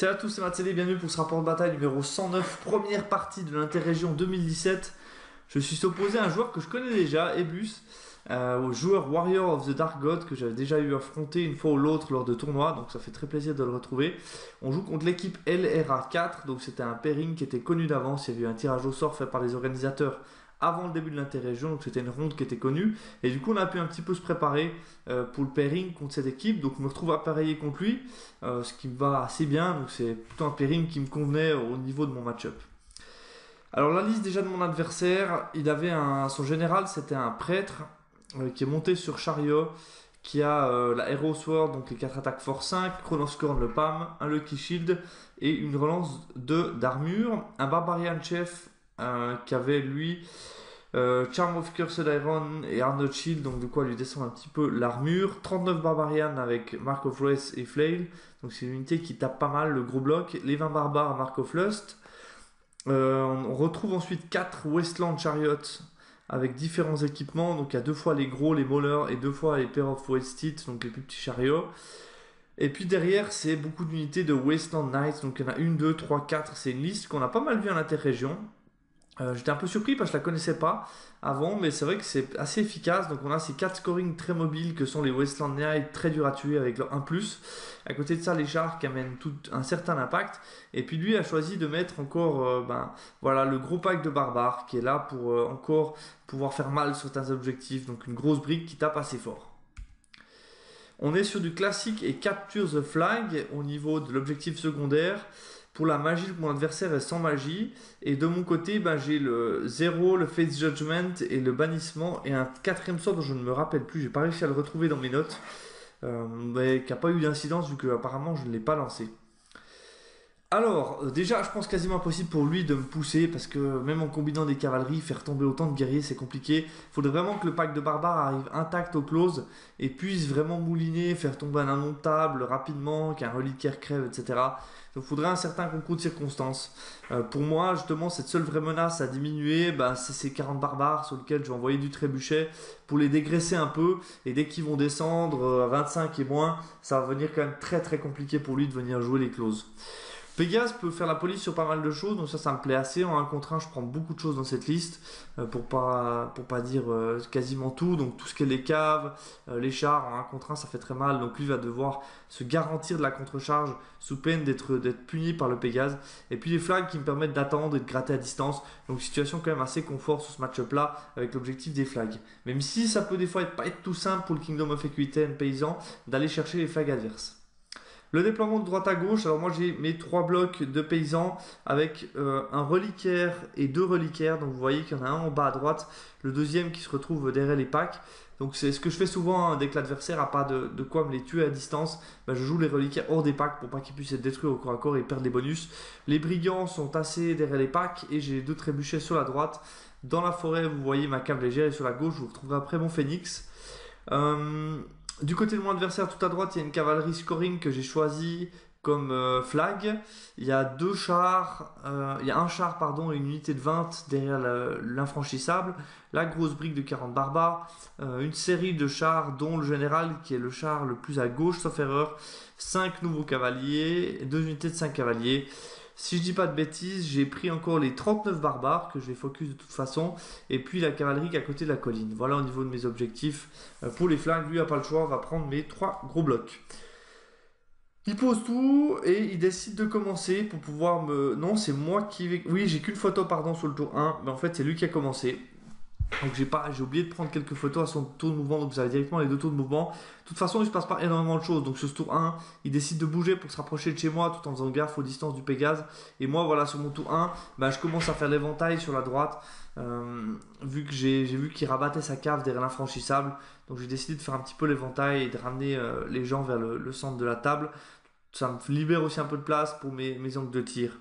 Salut à tous, c'est Matsele, bienvenue pour ce rapport de bataille numéro 109, première partie de l'interrégion 2017. Je suis opposé à un joueur que je connais déjà, Ebus, euh, au joueur Warrior of the Dark God que j'avais déjà eu affronté une fois ou l'autre lors de tournois, donc ça fait très plaisir de le retrouver. On joue contre l'équipe LRA4, donc c'était un pairing qui était connu d'avance, il y avait eu un tirage au sort fait par les organisateurs avant le début de l'interrégion, donc c'était une ronde qui était connue. Et du coup, on a pu un petit peu se préparer euh, pour le pairing contre cette équipe. Donc, je me retrouve parier contre lui, euh, ce qui me va assez bien. Donc, c'est plutôt un pairing qui me convenait au niveau de mon match-up. Alors, la liste déjà de mon adversaire, il avait un, son général, c'était un prêtre euh, qui est monté sur chariot qui a la Hero Sword, donc les 4 attaques force 5, Chronoscorn le PAM, un Lucky Shield et une relance de d'armure, un Barbarian Chef euh, qui avait lui euh, Charm of Cursed Iron et Arnold Shield, donc de quoi lui descendre un petit peu l'armure. 39 Barbarian avec Mark of Race et Flail, donc c'est une unité qui tape pas mal le gros bloc. Les 20 barbares Mark of Lust. Euh, on retrouve ensuite 4 Westland Chariots avec différents équipements. Donc il y a deux fois les gros, les maulers et deux fois les Pair of Westit, donc les plus petits chariots. Et puis derrière, c'est beaucoup d'unités de Westland Knights. Donc il y en a 1, 2, 3, 4. C'est une liste qu'on a pas mal vu en interrégion. Euh, j'étais un peu surpris parce que je la connaissais pas avant, mais c'est vrai que c'est assez efficace. Donc on a ces 4 scoring très mobiles que sont les Westland Knights, très durs à tuer avec leur 1+. À côté de ça, les chars qui amènent tout un certain impact. Et puis lui a choisi de mettre encore euh, ben, voilà, le gros pack de barbares qui est là pour euh, encore pouvoir faire mal sur certains objectifs. Donc une grosse brique qui tape assez fort. On est sur du classique et capture the flag au niveau de l'objectif secondaire. Pour la magie, mon adversaire est sans magie. Et de mon côté, ben, j'ai le 0, le Face Judgment et le bannissement. Et un quatrième sort dont je ne me rappelle plus. J'ai pas réussi à le retrouver dans mes notes. Euh, mais qui n'a pas eu d'incidence vu que apparemment je ne l'ai pas lancé. Alors, euh, déjà, je pense quasiment impossible pour lui de me pousser parce que même en combinant des cavaleries, faire tomber autant de guerriers, c'est compliqué. Il faudrait vraiment que le pack de barbares arrive intact au close et puisse vraiment mouliner, faire tomber un indomptable rapidement, qu'un reliquaire crève, etc. Donc, il faudrait un certain concours de circonstances. Euh, pour moi, justement, cette seule vraie menace à diminuer, bah, c'est ces 40 barbares sur lesquels je vais envoyer du trébuchet pour les dégraisser un peu. Et dès qu'ils vont descendre à 25 et moins, ça va venir quand même très très compliqué pour lui de venir jouer les closes. Pégase peut faire la police sur pas mal de choses, donc ça, ça me plaît assez. En 1 contre 1, je prends beaucoup de choses dans cette liste, euh, pour pas pas dire euh, quasiment tout. Donc tout ce qui est les caves, euh, les chars, en 1 contre 1, ça fait très mal. Donc lui va devoir se garantir de la contre-charge sous peine d'être puni par le Pégase. Et puis les flags qui me permettent d'attendre et de gratter à distance. Donc situation quand même assez confort sur ce match-up-là, avec l'objectif des flags. Même si ça peut des fois être, pas être tout simple pour le Kingdom of Equity paysan d'aller chercher les flags adverses. Le déploiement de droite à gauche, alors moi j'ai mes trois blocs de paysans avec euh, un reliquaire et deux reliquaires. Donc vous voyez qu'il y en a un en bas à droite, le deuxième qui se retrouve derrière les packs. Donc c'est ce que je fais souvent hein, dès que l'adversaire n'a pas de, quoi me les tuer à distance. Ben, je joue les reliquaires hors des packs pour pas qu'ils puissent être détruits au corps à corps et perdre des bonus. Les brigands sont assez derrière les packs et j'ai deux trébuchets sur la droite. Dans la forêt, vous voyez ma cave légère et sur la gauche, vous retrouverez après mon phénix. Euh, du côté de mon adversaire, tout à droite, il y a une cavalerie scoring que j'ai choisi comme euh, flag. Il y a deux chars, euh, il y a un char pardon et une unité de 20 derrière l'infranchissable, la grosse brique de 40 barbares, euh, une série de chars dont le général qui est le char le plus à gauche sauf erreur, 5 nouveaux cavaliers, deux unités de 5 cavaliers. Si je dis pas de bêtises, j'ai pris encore les 39 barbares que je vais focus de toute façon, et puis la cavalerie qui est à côté de la colline. Voilà au niveau de mes objectifs. Euh, pour les flingues, lui a pas le choix, va prendre mes trois gros blocs. Il pose tout et il décide de commencer pour pouvoir me... Non, c'est moi qui. Oui, j'ai qu'une photo, pardon, sur le tour 1, mais en fait c'est lui qui a commencé. Donc j'ai pas, j'ai oublié de prendre quelques photos à son tour de mouvement, donc vous avez directement les deux tours de mouvement. De toute façon, il se passe pas énormément de choses. Donc sur ce tour 1, il décide de bouger pour se rapprocher de chez moi tout en faisant gaffe aux distances du Pégase. Et moi, voilà, sur mon tour 1, bah, je commence à faire l'éventail sur la droite. Euh, vu que j'ai vu qu'il rabattait sa cave derrière l'infranchissable. Donc j'ai décidé de faire un petit peu l'éventail et de ramener euh, les gens vers le, centre de la table. Ça me libère aussi un peu de place pour mes, mes angles de tir.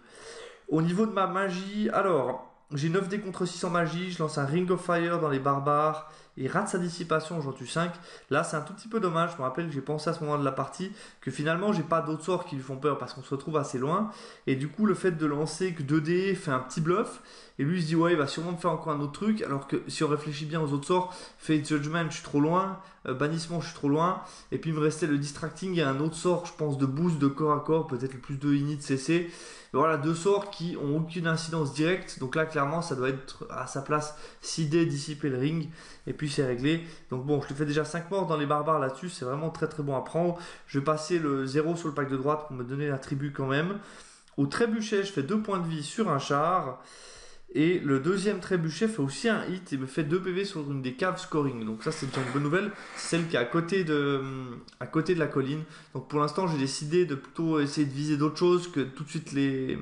Au niveau de ma magie, alors j'ai 9 dés contre 6 en magie, je lance un Ring of Fire dans les barbares il rate sa dissipation, tue 5. Là, c'est un tout petit peu dommage. Je me rappelle que j'ai pensé à ce moment de la partie que finalement, j'ai pas d'autres sorts qui lui font peur parce qu'on se retrouve assez loin. Et du coup, le fait de lancer que 2D fait un petit bluff. Et lui, il se dit, ouais, il va sûrement me faire encore un autre truc. Alors que si on réfléchit bien aux autres sorts, Fate Judgment, je suis trop loin. Euh, bannissement, je suis trop loin. Et puis, il me restait le Distracting et un autre sort, je pense, de boost de corps à corps, peut-être le plus de init CC. voilà, deux sorts qui ont aucune incidence directe. Donc là, clairement, ça doit être à sa place sidé, dissiper le ring. Et puis, c'est réglé. Donc bon, je lui fais déjà 5 morts dans les barbares là-dessus. C'est vraiment très très bon à prendre. Je vais passer le 0 sur le pack de droite pour me donner la tribu quand même. Au trébuchet, je fais 2 points de vie sur un char. Et le deuxième trébuchet fait aussi un hit et me fait 2 PV sur une des caves scoring. Donc ça c'est une bonne nouvelle. Celle qui est à côté, de, à côté de la colline. Donc pour l'instant j'ai décidé de plutôt essayer de viser d'autres choses que tout de suite les,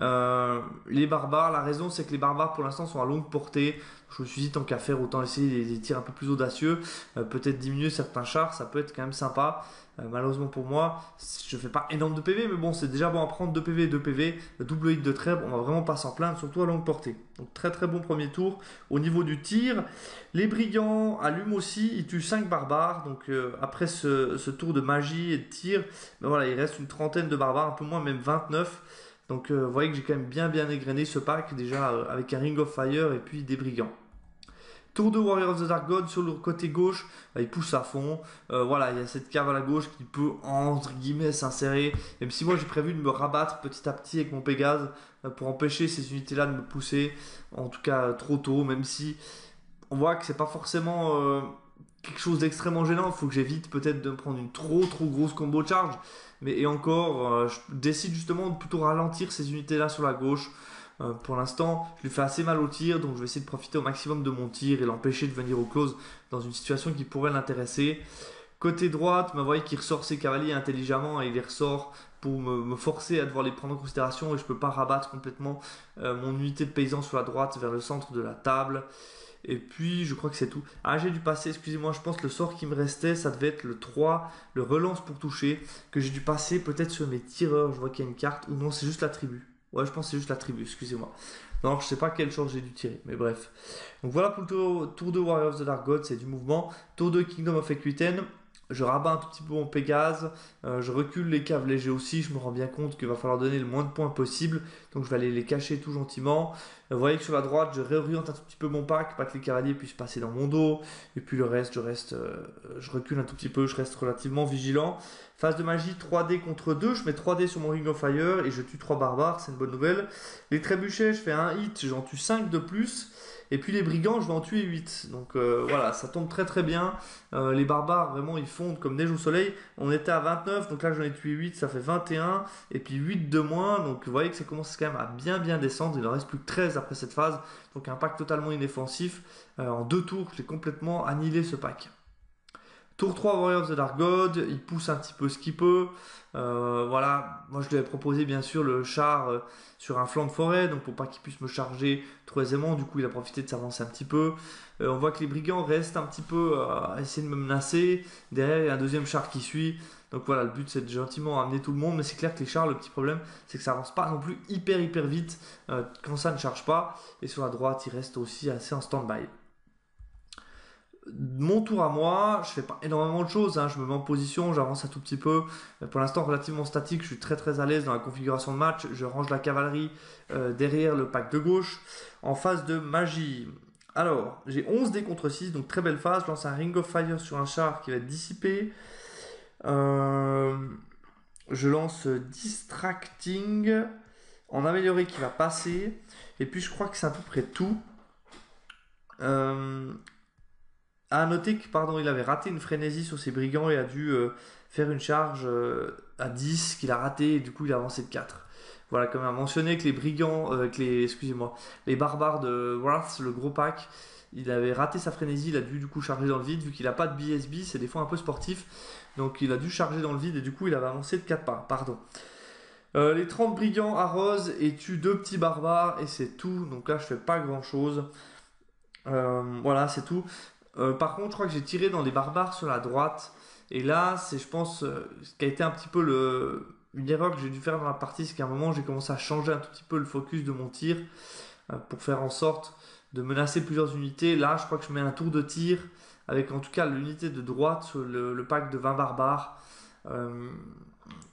euh, les barbares. La raison c'est que les barbares pour l'instant sont à longue portée. Je me suis dit tant qu'à faire autant essayer des, tirs un peu plus audacieux. Euh, peut-être diminuer certains chars, ça peut être quand même sympa. Euh, malheureusement pour moi, je fais pas énorme de PV, mais bon, c'est déjà bon à prendre 2 PV, 2 PV, le double hit de trêve, on va vraiment pas s'en plaindre, surtout à longue portée. Donc très très bon premier tour. Au niveau du tir, les brigands allument aussi, ils tuent 5 barbares, donc après ce, tour de magie et de tir, ben voilà, il reste une trentaine de barbares, un peu moins, même 29. Donc euh, vous voyez que j'ai quand même bien bien égrené ce pack, déjà avec un Ring of Fire et puis des brigands. Tour de Warrior of the Dark God sur le côté gauche, bah, il pousse à fond. Euh, voilà, il y a cette cave à la gauche qui peut entre guillemets s'insérer. Même si moi j'ai prévu de me rabattre petit à petit avec mon Pégase euh, pour empêcher ces unités-là de me pousser, en tout cas trop tôt, même si on voit que c'est pas forcément euh, quelque chose d'extrêmement gênant. Il faut que j'évite peut-être de me prendre une trop trop grosse combo charge. Mais et encore, je décide justement de plutôt ralentir ces unités-là sur la gauche. Euh, pour l'instant, je lui fais assez mal au tir, donc je vais essayer de profiter au maximum de mon tir et l'empêcher de venir au close dans une situation qui pourrait l'intéresser. Côté droite, vous voyez qu'il ressort ses cavaliers intelligemment et il les ressort pour me, forcer à devoir les prendre en considération et je peux pas rabattre complètement euh, mon unité de paysan sur la droite vers le centre de la table. Et puis, je crois que c'est tout. Ah, j'ai dû passer, excusez-moi, je pense que le sort qui me restait, ça devait être le 3, le relance pour toucher, que j'ai dû passer peut-être sur mes tireurs. Je vois qu'il y a une carte, ou non, c'est juste la tribu. Ouais, je pense que c'est juste la tribu, excusez-moi. Non, je sais pas quelle chance j'ai dû tirer, mais bref. Donc voilà pour le tour, de Warriors of the Dark God, c'est du mouvement. Tour de Kingdom of Equiten, je rabats un tout petit peu mon Pégase, euh, je recule les caves légers aussi, je me rends bien compte qu'il va falloir donner le moins de points possible, donc je vais aller les cacher tout gentiment. Euh, vous voyez que sur la droite, je réoriente un tout petit peu mon pack, pas que les cavaliers puissent passer dans mon dos, et puis le reste, je reste, euh, je recule un tout petit peu, je reste relativement vigilant. Phase de magie 3D contre 2, je mets 3D sur mon Ring of Fire et je tue 3 barbares, c'est une bonne nouvelle. Les trébuchets, je fais un hit, j'en tue 5 de plus. Et puis les brigands, je vais en tuer 8. Donc euh, voilà, ça tombe très très bien. Euh, les barbares, vraiment, ils fondent comme neige au soleil. On était à 29, donc là j'en ai tué 8, ça fait 21. Et puis 8 de moins, donc vous voyez que ça commence quand même à bien bien descendre. Il en reste plus que 13 après cette phase. Donc un pack totalement inoffensif. Euh, en deux tours, j'ai complètement annihilé ce pack. Tour 3 Warriors of the Dark God, il pousse un petit peu ce qu'il peut. Euh, voilà, moi je lui avais proposé bien sûr le char euh, sur un flanc de forêt, donc pour pas qu'il puisse me charger trop aisément, du coup il a profité de s'avancer un petit peu. Euh, on voit que les brigands restent un petit peu à essayer de me menacer. Derrière il y a un deuxième char qui suit. Donc voilà, le but c'est de gentiment amener tout le monde, mais c'est clair que les chars, le petit problème c'est que ça avance pas non plus hyper hyper vite quand ça ne charge pas. Et sur la droite il reste aussi assez en stand-by mon tour à moi, je fais pas énormément de choses, hein. je me mets en position, j'avance un tout petit peu. Pour l'instant, relativement statique, je suis très très à l'aise dans la configuration de match. Je range la cavalerie euh, derrière le pack de gauche. En phase de magie, alors j'ai 11 dés contre 6, donc très belle phase. Je lance un Ring of Fire sur un char qui va être dissipé. Euh, je lance Distracting en amélioré qui va passer. Et puis je crois que c'est à peu près tout. Euh, à noter que pardon, il avait raté une frénésie sur ses brigands et a dû euh, faire une charge euh, à 10 qu'il a raté et du coup il a avancé de 4. Voilà, comme a mentionné que les brigands, euh, les, excusez-moi, les barbares de Wrath, le gros pack, il avait raté sa frénésie, il a dû du coup charger dans le vide, vu qu'il n'a pas de BSB, c'est des fois un peu sportif, donc il a dû charger dans le vide et du coup il avait avancé de 4 pas, pardon. les 30 brigands arrosent et tuent deux petits barbares et c'est tout, donc là je fais pas grand chose. voilà, c'est tout. Euh, par contre, je crois que j'ai tiré dans les barbares sur la droite. Et là, c'est, je pense, euh, ce qui a été un petit peu le, une erreur que j'ai dû faire dans la partie, c'est qu'à un moment, j'ai commencé à changer un tout petit peu le focus de mon tir euh, pour faire en sorte de menacer plusieurs unités. Là, je crois que je mets un tour de tir avec en tout cas l'unité de droite le, pack de 20 barbares.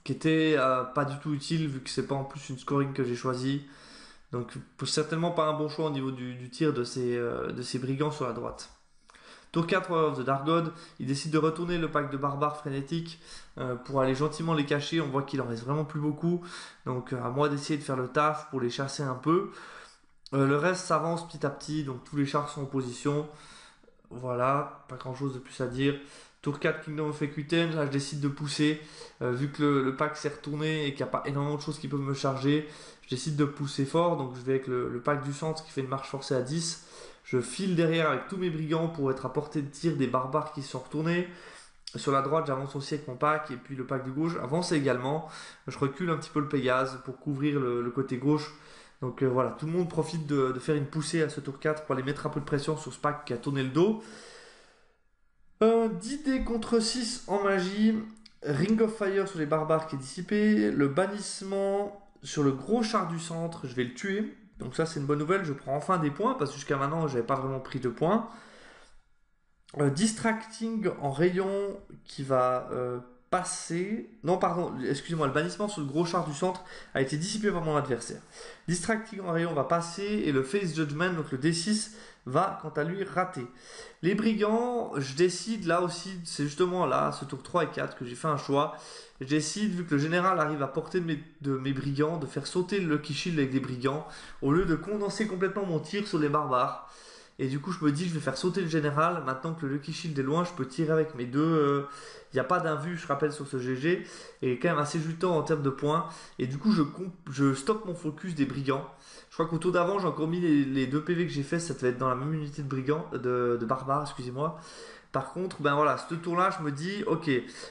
Qui était pas du tout utile vu que c'est pas en plus une scoring que j'ai choisi. Donc certainement pas un bon choix au niveau du, tir de ces brigands sur la droite. Tour 4 of the Dark God, il décide de retourner le pack de barbares frénétiques pour aller gentiment les cacher. On voit qu'il en reste vraiment plus beaucoup. Donc à moi d'essayer de faire le taf pour les chasser un peu. le reste s'avance petit à petit, donc tous les chars sont en position. Voilà, pas grand chose de plus à dire. Tour 4 Kingdom of Equiten, là je décide de pousser, euh, vu que le, pack s'est retourné et qu'il n'y a pas énormément de choses qui peuvent me charger, je décide de pousser fort, donc je vais avec le, pack du centre qui fait une marche forcée à 10, je file derrière avec tous mes brigands pour être à portée de tir des barbares qui sont retournés, sur la droite j'avance aussi avec mon pack, et puis le pack de gauche avance également, je recule un petit peu le Pégase pour couvrir le côté gauche donc euh, voilà, tout le monde profite de, faire une poussée à ce tour 4 pour aller mettre un peu de pression sur ce pack qui a tourné le dos. 10 euh, dés contre 6 en magie. Ring of Fire sur les barbares qui est dissipé. Le bannissement sur le gros char du centre, je vais le tuer. Donc ça c'est une bonne nouvelle, je prends enfin des points parce que jusqu'à maintenant j'avais pas vraiment pris de points. Euh, distracting en rayon qui va passé. Non, pardon, excusez-moi, le bannissement sur le gros char du centre a été dissipé par mon adversaire. Distracting en rayon va passer et le Face Judgment, donc le D6, va quant à lui rater. Les brigands, je décide là aussi, c'est justement là, ce tour 3 et 4 que j'ai fait un choix. Je décide, vu que le général arrive à mes, de mes brigands, de faire sauter le Lucky Shield avec des brigands, au lieu de condenser complètement mon tir sur les barbares. Et du coup, je me dis, je vais faire sauter le général. Maintenant que le Lucky Shield est loin, je peux tirer avec mes deux. Euh, il n'y a pas d'invue, je rappelle, sur ce GG. Et quand même assez jutant en termes de points. Et du coup, je, je stoppe mon focus des brigands. Je crois qu'au tour d'avant, j'ai encore mis les, deux PV que j'ai fait. Ça devait être dans la même unité de brigands, de, de barbares, excusez-moi. Par contre, ben voilà, ce tour-là, je me dis, ok,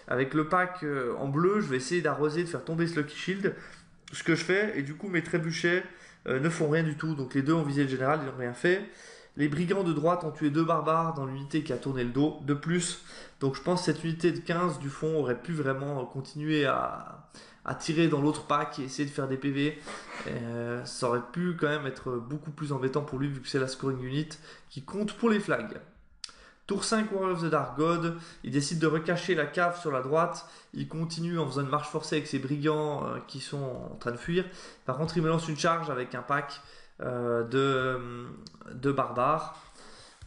avec le pack euh, en bleu, je vais essayer d'arroser, de faire tomber ce Lucky Shield. Ce que je fais, et du coup, mes trébuchets euh, ne font rien du tout. Donc les deux ont visé le général, ils n'ont rien fait. Les brigands de droite ont tué deux barbares dans l'unité qui a tourné le dos, de plus. Donc je pense que cette unité de 15 du fond aurait pu vraiment continuer à, tirer dans l'autre pack et essayer de faire des PV. Euh, ça aurait pu quand même être beaucoup plus embêtant pour lui vu que c'est la scoring unit qui compte pour les flags. Tour 5 Warrior of the Dark God, il décide de recacher la cave sur la droite, il continue en faisant une marche forcée avec ses brigands euh, qui sont en train de fuir. Par contre il me lance une charge avec un pack euh, de, de barbares.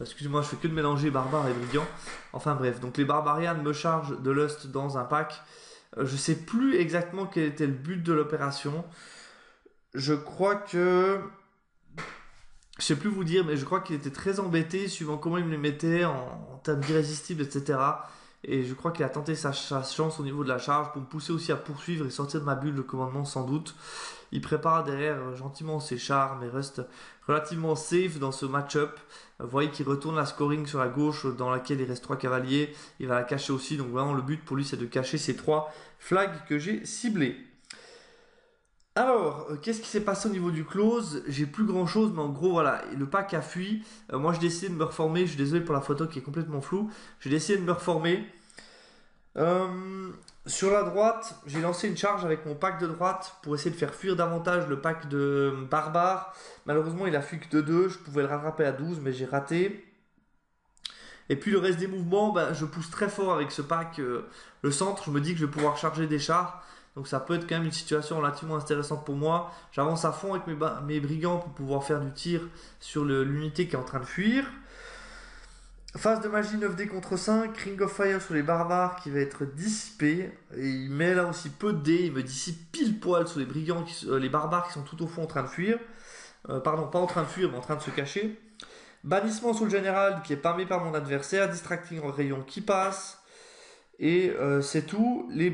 Excusez-moi, je fais que de mélanger barbares et brigands. Enfin bref, donc les barbarians me chargent de Lust dans un pack. Euh, je sais plus exactement quel était le but de l'opération. Je crois que. Je sais plus vous dire, mais je crois qu'il était très embêté suivant comment il me les mettait en, en termes d'irrésistibles, etc. Et je crois qu'il a tenté sa, chance au niveau de la charge pour me pousser aussi à poursuivre et sortir de ma bulle de commandement sans doute. Il prépare derrière euh, gentiment ses chars mais reste relativement safe dans ce match-up. Vous voyez qu'il retourne la scoring sur la gauche dans laquelle il reste trois cavaliers. Il va la cacher aussi. Donc vraiment le but pour lui c'est de cacher ces trois flags que j'ai ciblés. Alors, euh, qu'est-ce qui s'est passé au niveau du close? J'ai plus grand chose, mais en gros, voilà, le pack a fui. Euh, moi, j'ai décidé de me reformer. Je suis désolé pour la photo qui est complètement floue. J'ai décidé de me reformer. Euh, sur la droite, j'ai lancé une charge avec mon pack de droite pour essayer de faire fuir davantage le pack de barbare. Malheureusement, il a fui que de 2. Je pouvais le rattraper à 12, mais j'ai raté. Et puis le reste des mouvements, ben, je pousse très fort avec ce pack. le centre, je me dis que je vais pouvoir charger des chars. Donc ça peut être quand même une situation relativement intéressante pour moi. J'avance à fond avec mes, brigands pour pouvoir faire du tir sur l'unité qui est en train de fuir. Phase de magie 9D contre 5, Ring of Fire sur les barbares qui va être dissipé. Et il met là aussi peu de dés, il me dissipe pile poil sur les brigands, euh, les barbares qui sont tout au fond en train de fuir. Euh, pardon, pas en train de fuir, mais en train de se cacher. Bannissement sur le général qui est parmi par mon adversaire, Distracting rayon qui passe. Et euh, c'est tout. Les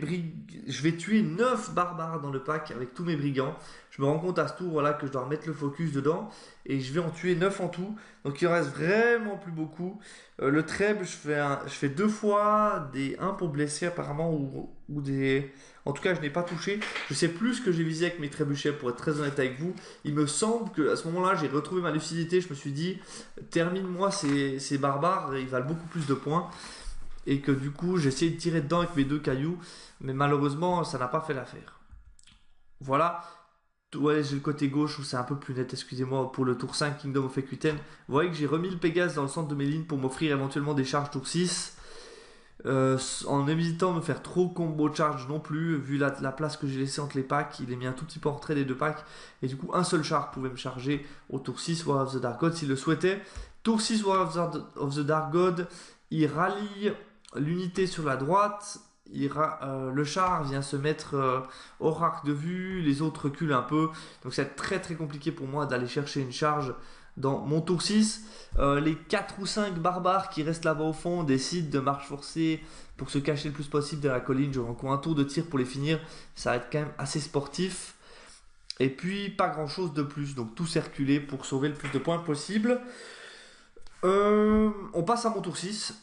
Je vais tuer 9 barbares dans le pack avec tous mes brigands. Je me rends compte à ce tour que je dois remettre le focus dedans. Et je vais en tuer 9 en tout. Donc il reste vraiment plus beaucoup. Euh, le treb, je fais, fais deux fois des 1 pour blesser apparemment. Ou, ou des. En tout cas, je n'ai pas touché. Je sais plus ce que j'ai visé avec mes trébuchets pour être très honnête avec vous. Il me semble que à ce moment-là, j'ai retrouvé ma lucidité. Je me suis dit, termine-moi ces, ces barbares. Ils valent beaucoup plus de points et que du coup j'ai essayé de tirer dedans avec mes deux cailloux, mais malheureusement ça n'a pas fait l'affaire. Voilà. Ouais, j'ai le côté gauche où c'est un peu plus net, excusez-moi, pour le tour 5 Kingdom of Equiten. Vous voyez que j'ai remis le Pégase dans le centre de mes lignes pour m'offrir éventuellement des charges tour 6. Euh, en évitant de me faire trop combo charge non plus, vu la, place que j'ai laissée entre les packs, il est mis un tout petit peu en retrait des deux packs, et du coup un seul char pouvait me charger au tour 6 War of the Dark God s'il le souhaitait. Tour 6 War of the, Dark God, il rallie l'unité sur la droite, euh, le char vient se mettre euh, au rack de vue, les autres reculent un peu, donc c'est très très compliqué pour moi d'aller chercher une charge dans mon tour 6. Euh, les 4 ou 5 barbares qui restent là-bas au fond décident de marche forcée pour se cacher le plus possible de la colline. J'aurai encore un tour de tir pour les finir. Ça va être quand même assez sportif. Et puis pas grand chose de plus. Donc tout circuler pour sauver le plus de points possible. on passe à mon tour 6.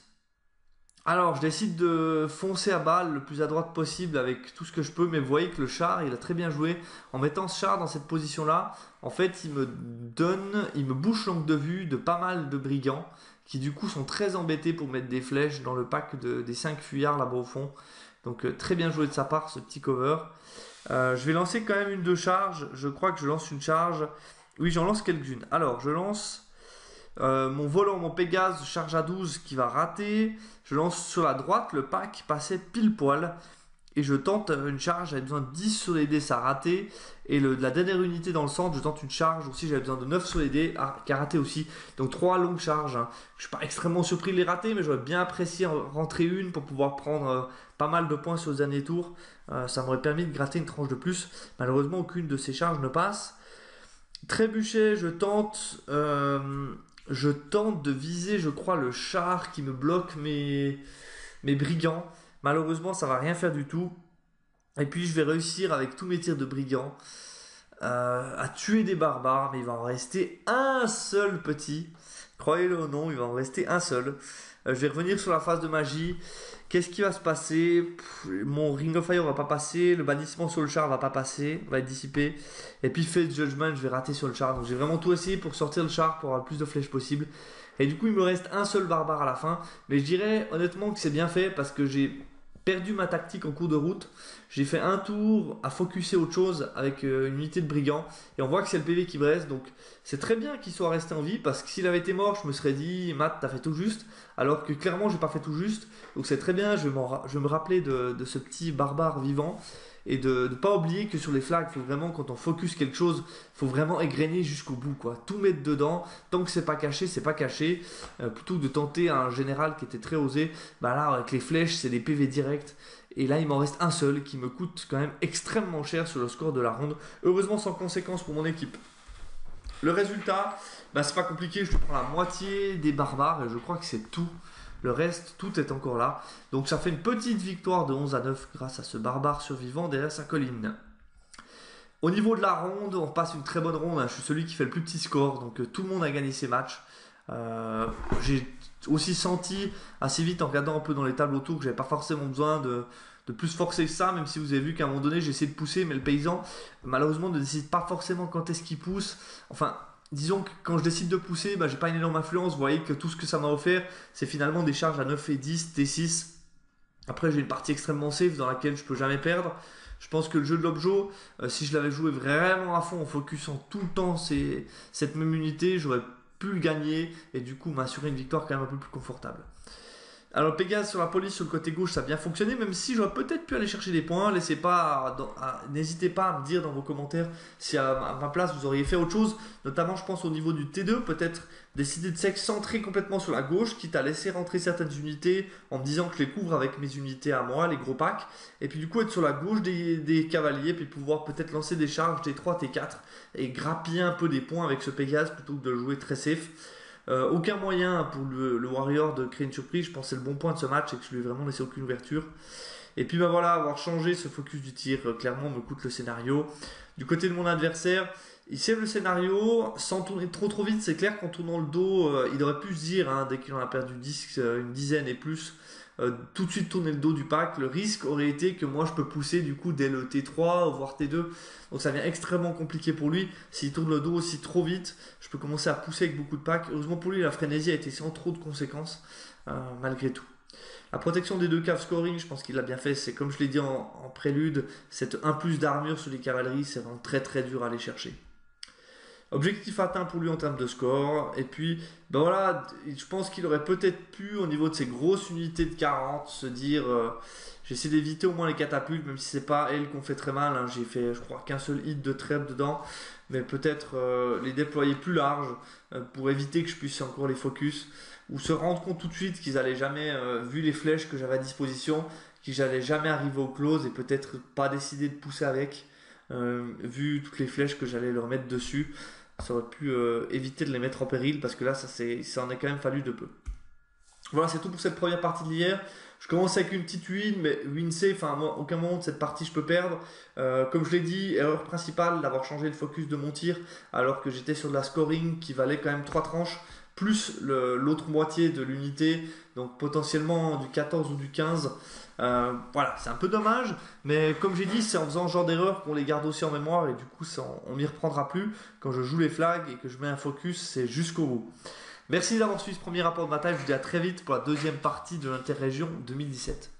Alors, je décide de foncer à balle le plus à droite possible avec tout ce que je peux, mais vous voyez que le char, il a très bien joué. En mettant ce char dans cette position-là, en fait, il me donne, il me bouche l'angle de vue de pas mal de brigands qui du coup sont très embêtés pour mettre des flèches dans le pack des 5 fuyards là-bas au fond. Donc euh, très bien joué de sa part ce petit cover. Euh, je vais lancer quand même une de charge. Je crois que je lance une charge. Oui, j'en lance quelques-unes. Alors, je lance euh, mon volant, mon Pégase, charge à 12 qui va rater. Je lance sur la droite, le pack passait pile poil. Et je tente une charge, j'avais besoin de 10 sur les dés, ça a raté. Et la dernière unité dans le centre, je tente une charge aussi, j'avais besoin de 9 sur les dés, ah, qui a raté aussi. Donc 3 longues charges. Hein. Je suis pas extrêmement surpris de les rater, mais j'aurais bien apprécié rentrer une pour pouvoir prendre euh, pas mal de points sur les derniers tours. Euh, ça m'aurait permis de gratter une tranche de plus. Malheureusement, aucune de ces charges ne passe. Trébuchet, je tente. Euh, je tente de viser, je crois, le char qui me bloque mes, mes brigands. Malheureusement, ça va rien faire du tout. Et puis, je vais réussir avec tous mes tirs de brigands euh, à tuer des barbares. Mais il va en rester un seul petit. Croyez-le ou non, il va en rester un seul. Euh, je vais revenir sur la phase de magie. Qu'est-ce qui va se passer? Mon Ring of Fire va pas passer, le bannissement sur le char va pas passer, va être dissipé. Et puis Fate Judgment, je vais rater sur le char. Donc j'ai vraiment tout essayé pour sortir le char pour avoir le plus de flèches possible. Et du coup, il me reste un seul barbare à la fin. Mais je dirais honnêtement que c'est bien fait parce que j'ai perdu ma tactique en cours de route. J'ai fait un tour à focuser autre chose avec euh, une unité de brigands et on voit que c'est le PV qui reste. Donc c'est très bien qu'il soit resté en vie parce que s'il avait été mort, je me serais dit Matt, t'as fait tout juste. Alors que clairement, j'ai pas fait tout juste. Donc c'est très bien. Je me rappeler de, de, ce petit barbare vivant et de ne pas oublier que sur les flags, faut vraiment, quand on focus quelque chose, faut vraiment égrener jusqu'au bout, quoi. Tout mettre dedans, tant que c'est pas caché, c'est pas caché. Euh, plutôt que de tenter un général qui était très osé, bah là, avec les flèches, c'est des PV directs. Et là, il m'en reste un seul qui me coûte quand même extrêmement cher sur le score de la ronde. Heureusement, sans conséquence pour mon équipe. Le résultat, bah, c'est pas compliqué, je prends la moitié des barbares et je crois que c'est tout. Le reste, tout est encore là. Donc ça fait une petite victoire de 11 à 9 grâce à ce barbare survivant derrière sa colline. Au niveau de la ronde, on passe une très bonne ronde. Hein. Je suis celui qui fait le plus petit score, donc euh, tout le monde a gagné ses matchs. Euh, j'ai aussi senti assez vite en regardant un peu dans les tables autour que j'avais pas forcément besoin de, de, plus forcer que ça, même si vous avez vu qu'à un moment donné j'ai essayé de pousser, mais le paysan malheureusement ne décide pas forcément quand est-ce qu'il pousse. Enfin, disons que quand je décide de pousser, bah, j'ai pas une énorme influence. Vous voyez que tout ce que ça m'a offert, c'est finalement des charges à 9 et 10, T6. Après, j'ai une partie extrêmement safe dans laquelle je peux jamais perdre. Je pense que le jeu de l'objet, euh, si je l'avais joué vraiment à fond en focusant tout le temps cette même unité, j'aurais pu gagner et du coup m'assurer une victoire quand même un peu plus confortable. Alors Pégase sur la police sur le côté gauche ça a bien fonctionné même si j'aurais peut-être pu aller chercher des points. N'hésitez pas à me dire dans vos commentaires si à, ma place vous auriez fait autre chose. Notamment je pense au niveau du T2 peut-être décider de s'excentrer complètement sur la gauche quitte à laisser rentrer certaines unités en me disant que je les couvre avec mes unités à moi, les gros packs. Et puis du coup être sur la gauche des, des cavaliers puis pouvoir peut-être lancer des charges T3, T4 et grappiller un peu des points avec ce Pégase plutôt que de jouer très safe. Euh, aucun moyen pour le, Warrior de créer une surprise. Je pense que c'est le bon point de ce match et que je lui ai vraiment laissé aucune ouverture. Et puis bah voilà, avoir changé ce focus du tir, euh, clairement me coûte le scénario. Du côté de mon adversaire, il sait le scénario sans tourner trop trop vite. C'est clair qu'en tournant le dos, euh, il aurait pu se dire, hein, dès qu'il en a perdu 10, une dizaine et plus, tout de suite tourner le dos du pack. Le risque aurait été que moi je peux pousser du coup dès le T3 voire T2. Donc ça devient extrêmement compliqué pour lui. S'il tourne le dos aussi trop vite, je peux commencer à pousser avec beaucoup de packs. Heureusement pour lui, la frénésie a été sans trop de conséquences, euh, malgré tout. La protection des deux caves scoring, je pense qu'il l'a bien fait. C'est comme je l'ai dit en, prélude, cette 1 plus d'armure sur les cavaleries, c'est vraiment très très dur à aller chercher. Objectif atteint pour lui en termes de score. Et puis, ben voilà, je pense qu'il aurait peut-être pu, au niveau de ses grosses unités de 40, se dire euh, j'essaie d'éviter au moins les catapultes, même si c'est pas elles qu'on fait très mal. Hein. J'ai fait, je crois, qu'un seul hit de trap dedans. Mais peut-être euh, les déployer plus larges euh, pour éviter que je puisse encore les focus. Ou se rendre compte tout de suite qu'ils allaient jamais, vu les flèches que j'avais à disposition, qu'ils j'allais jamais arriver au close et peut-être pas décider de pousser avec. Vu toutes les flèches que j'allais leur mettre dessus ça aurait pu euh, éviter de les mettre en péril parce que là, ça, ça en est quand même fallu de peu. Voilà, c'est tout pour cette première partie de l'hier. Je commence avec une petite win, mais win safe, enfin, moi, aucun moment de cette partie je peux perdre. Euh, comme je l'ai dit, erreur principale d'avoir changé le focus de mon tir alors que j'étais sur de la scoring qui valait quand même 3 tranches, plus l'autre moitié de l'unité, donc potentiellement du 14 ou du 15. Euh, voilà, c'est un peu dommage, mais comme j'ai dit, c'est en faisant ce genre d'erreur qu'on les garde aussi en mémoire et du coup, on, m'y reprendra plus. Quand je joue les flags et que je mets un focus, c'est jusqu'au bout. Merci d'avoir suivi ce premier rapport de bataille. Je vous dis à très vite pour la deuxième partie de l'interrégion 2017.